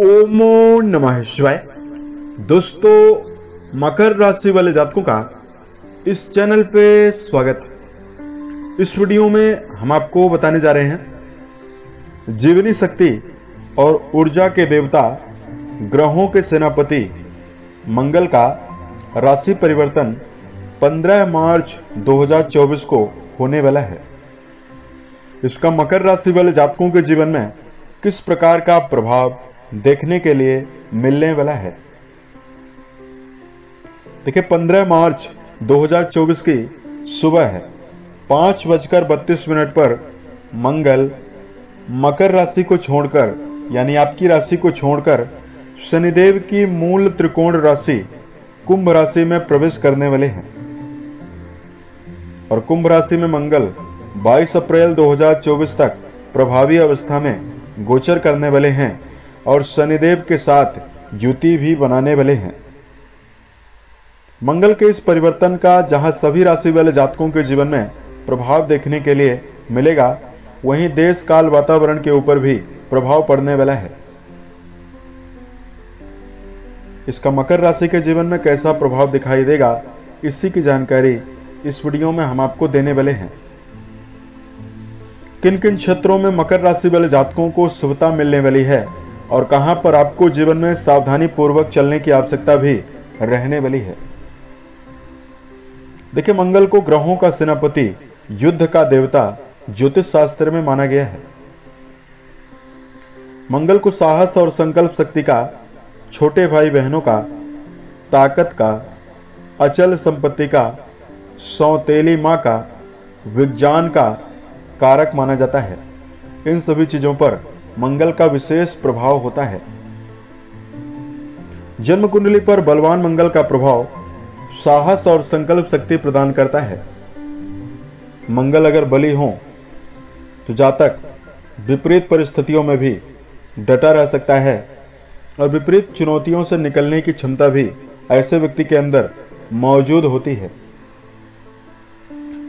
ओमो नमः शिवाय। दोस्तों, मकर राशि वाले जातकों का इस चैनल पे स्वागत इस वीडियो में हम आपको बताने जा रहे हैं, जीवनी शक्ति और ऊर्जा के देवता ग्रहों के सेनापति मंगल का राशि परिवर्तन 15 मार्च 2024 को होने वाला है। इसका मकर राशि वाले जातकों के जीवन में किस प्रकार का प्रभाव देखने के लिए मिलने वाला है। देखिए 15 मार्च 2024 की सुबह है। पाँच बजकर बत्तीस मिनट पर मंगल मकर राशि को छोड़कर, यानी आपकी राशि को छोड़कर शनिदेव की मूल त्रिकोण राशि कुंभ राशि में प्रवेश करने वाले हैं। और कुंभ राशि में मंगल 22 अप्रैल 2024 तक प्रभावी अवस्था में गोचर करने वाले हैं। और शनिदेव के साथ युति भी बनाने वाले हैं। मंगल के इस परिवर्तन का जहाँ सभी राशि वाले जातकों के जीवन में प्रभाव देखने के लिए मिलेगा, वहीं देश काल वातावरण के ऊपर भी प्रभाव पड़ने वाला है। इसका मकर राशि के जीवन में कैसा प्रभाव दिखाई देगा, इसी की जानकारी इस वीडियो में हम आपको देने वाले हैं। किन किन क्षेत्रों में मकर राशि वाले जातकों को शुभता मिलने वाली है और कहाँ पर आपको जीवन में सावधानी पूर्वक चलने की आवश्यकता भी रहने वाली है। देखिए, मंगल को ग्रहों का सेनापति, युद्ध का देवता, ज्योतिष शास्त्र में माना गया है। मंगल को साहस और संकल्प शक्ति का, छोटे भाई बहनों का, ताकत का, अचल संपत्ति का, सौतेली माँ का, विज्ञान का कारक माना जाता है। इन सभी चीज़ों पर मंगल का विशेष प्रभाव होता है। जन्म कुंडली पर बलवान मंगल का प्रभाव साहस और संकल्प शक्ति प्रदान करता है। मंगल अगर बली हो तो जातक विपरीत परिस्थितियों में भी डटा रह सकता है और विपरीत चुनौतियों से निकलने की क्षमता भी ऐसे व्यक्ति के अंदर मौजूद होती है।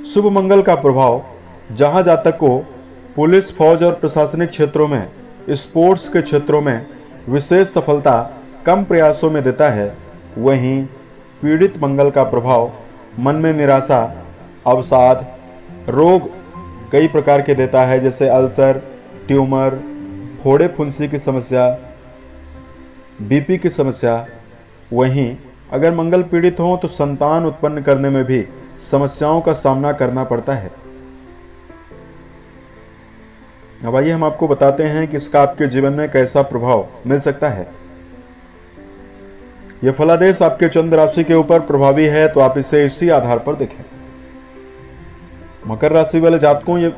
शुभ मंगल का प्रभाव जहाँ जातक को पुलिस, फौज और प्रशासनिक क्षेत्रों में स्पोर्ट्स के क्षेत्रों में विशेष सफलता कम प्रयासों में देता है, वहीं पीड़ित मंगल का प्रभाव मन में निराशा, अवसाद, रोग कई प्रकार के देता है, जैसे अल्सर, ट्यूमर, फोड़े फुंसी की समस्या, बीपी की समस्या। वहीं अगर मंगल पीड़ित हो तो संतान उत्पन्न करने में भी समस्याओं का सामना करना पड़ता है। अब आइए हम आपको बताते हैं कि इसका आपके जीवन में कैसा प्रभाव मिल सकता है। यह फलादेश आपके चंद्र राशि के ऊपर प्रभावी है तो आप इसे इसी आधार पर देखें। मकर राशि वाले जातकों, ये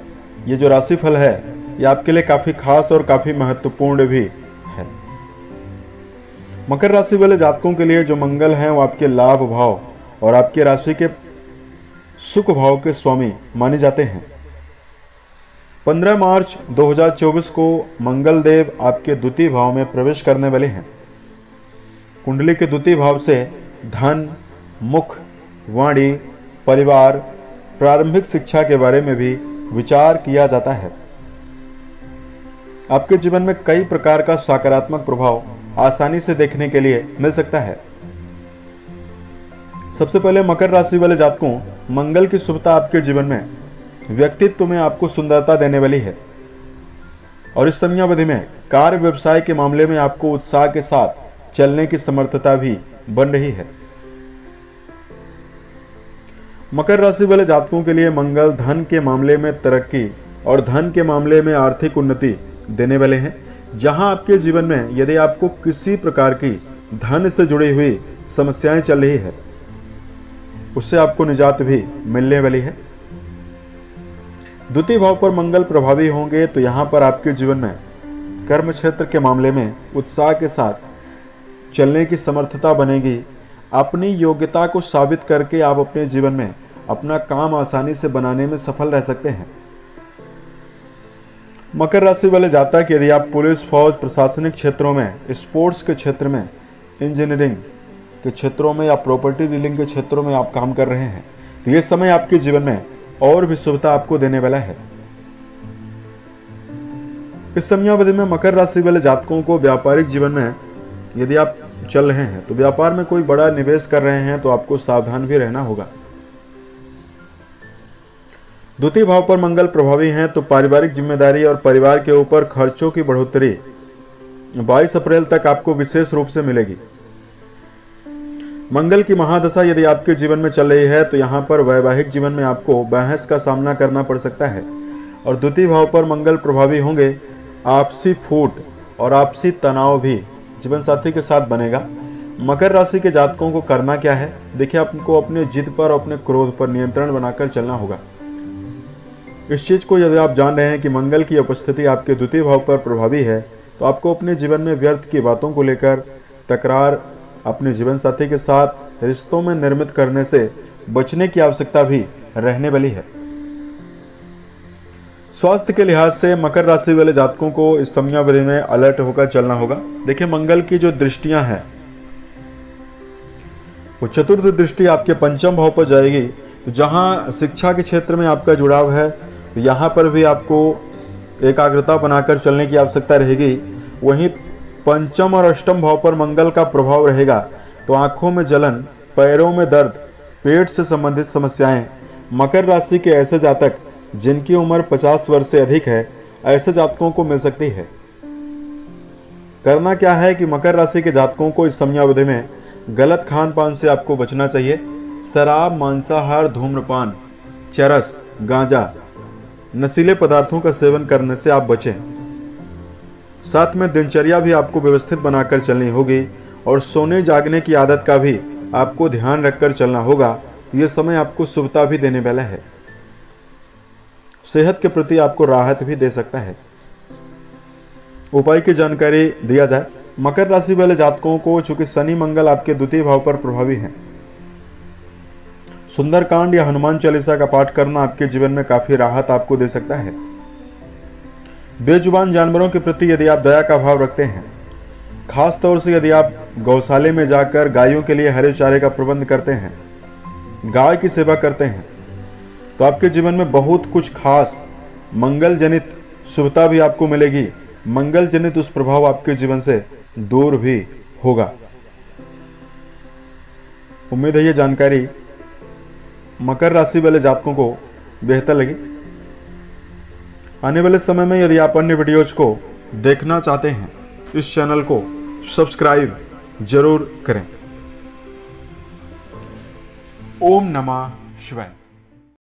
ये जो राशि फल है, ये आपके लिए काफ़ी खास और काफ़ी महत्वपूर्ण भी है। मकर राशि वाले जातकों के लिए जो मंगल है, वो आपके लाभ भाव और आपके राशि के सुख भाव के स्वामी माने जाते हैं। 15 मार्च 2024 को मंगल देव आपके द्वितीय भाव में प्रवेश करने वाले हैं। कुंडली के द्वितीय भाव से धन, मुख, वाणी, परिवार, प्रारंभिक शिक्षा के बारे में भी विचार किया जाता है। आपके जीवन में कई प्रकार का सकारात्मक प्रभाव आसानी से देखने के लिए मिल सकता है। सबसे पहले मकर राशि वाले जातकों, मंगल की शुभता आपके जीवन में व्यक्तित्व में आपको सुंदरता देने वाली है। और इस समयावधि में कार्य व्यवसाय के मामले में आपको उत्साह के साथ चलने की समर्थता भी बन रही है। मकर राशि वाले जातकों के लिए मंगल धन के मामले में तरक्की और धन के मामले में आर्थिक उन्नति देने वाले हैं। जहाँ आपके जीवन में यदि आपको किसी प्रकार की धन से जुड़ी हुई समस्याएँ चल रही है, उससे आपको निजात भी मिलने वाली है। द्वितीय भाव पर मंगल प्रभावी होंगे तो यहाँ पर आपके जीवन में, कर्म क्षेत्र के मामले में, उत्साह के साथ चलने की समर्थता बनेगी। अपनी योग्यता को साबित करके आप अपने जीवन में अपना काम आसानी से बनाने में सफल रह सकते हैं। मकर राशि वाले जाता जातक, यदि आप पुलिस, फौज, प्रशासनिक क्षेत्रों में, स्पोर्ट्स के क्षेत्र में, इंजीनियरिंग के क्षेत्रों में या प्रॉपर्टी डीलिंग के क्षेत्रों में आप काम कर रहे हैं तो ये समय आपके जीवन में और भी शुभता आपको देने वाला है। इस समयावधि में मकर राशि वाले जातकों को व्यापारिक जीवन में यदि आप चल रहे हैं तो व्यापार में कोई बड़ा निवेश कर रहे हैं तो आपको सावधान भी रहना होगा। द्वितीय भाव पर मंगल प्रभावी हैं तो पारिवारिक ज़िम्मेदारी और परिवार के ऊपर खर्चों की बढ़ोतरी 22 अप्रैल तक आपको विशेष रूप से मिलेगी। मंगल की महादशा यदि आपके जीवन में चल रही है तो यहाँ पर वैवाहिक जीवन में आपको बहस का सामना करना पड़ सकता है। और द्वितीय भाव पर मंगल प्रभावी होंगे, आपसी फूट और आपसी तनाव भी जीवन साथी के साथ बनेगा। मकर राशि के जातकों को करना क्या है? देखिए, आपको अपने जिद पर अपने क्रोध पर नियंत्रण बनाकर चलना होगा। इस चीज़ को यदि आप जान रहे हैं कि मंगल की उपस्थिति आपके द्वितीय भाव पर प्रभावी है तो आपको अपने जीवन में व्यर्थ की बातों को लेकर तकरार अपने जीवन साथी के साथ रिश्तों में निर्मित करने से बचने की आवश्यकता भी रहने वाली है। स्वास्थ्य के लिहाज से मकर राशि वाले जातकों को इस समयावधि में अलर्ट होकर चलना होगा। देखिए, मंगल की जो दृष्टियाँ हैं, वो चतुर्थ दृष्टि आपके पंचम भाव पर जाएगी। तो जहाँ शिक्षा के क्षेत्र में आपका जुड़ाव है तो यहाँ पर भी आपको एकाग्रता बनाकर चलने की आवश्यकता रहेगी। वहीं पंचम और अष्टम भाव पर मंगल का प्रभाव रहेगा। तो आँखों में जलन, पैरों में दर्द, पेट से संबंधित समस्याएँ, मकर राशि के ऐसे जातक, जिनकी उम्र 50 वर्ष से अधिक है, ऐसे जातकों को मिल सकती है। करना क्या है कि मकर राशि के जातकों को इस समयावधि में गलत खान पान से आपको बचना चाहिए। शराब, मांसाहार, धूम्रपान, चरस, गांजा, नशीले पदार्थों का सेवन करने से आप बचें। साथ में दिनचर्या भी आपको व्यवस्थित बनाकर चलनी होगी और सोने जागने की आदत का भी आपको ध्यान रखकर चलना होगा तो यह समय आपको शुभता भी देने वाला है। सेहत के प्रति आपको राहत भी दे सकता है। उपाय की जानकारी दिया जाए। मकर राशि वाले जातकों को चूँकि शनि मंगल आपके द्वितीय भाव पर प्रभावी हैं। सुंदरकांड या हनुमान चालीसा का पाठ करना आपके जीवन में काफ़ी राहत आपको दे सकता है। बेजुबान जानवरों के प्रति यदि आप दया का भाव रखते हैं खास तौर से यदि आप गौशाले में जाकर गायों के लिए हरे चारे का प्रबंध करते हैं, गाय की सेवा करते हैं तो आपके जीवन में बहुत कुछ खास मंगल जनित शुभता भी आपको मिलेगी। मंगल जनित उस प्रभाव आपके जीवन से दूर भी होगा। उम्मीद है ये जानकारी मकर राशि वाले जातकों को बेहतर लगी। आने वाले समय में यदि आप अन्य वीडियोज़ को देखना चाहते हैं, इस चैनल को सब्सक्राइब ज़रूर करें। ओम नमः शिवाय।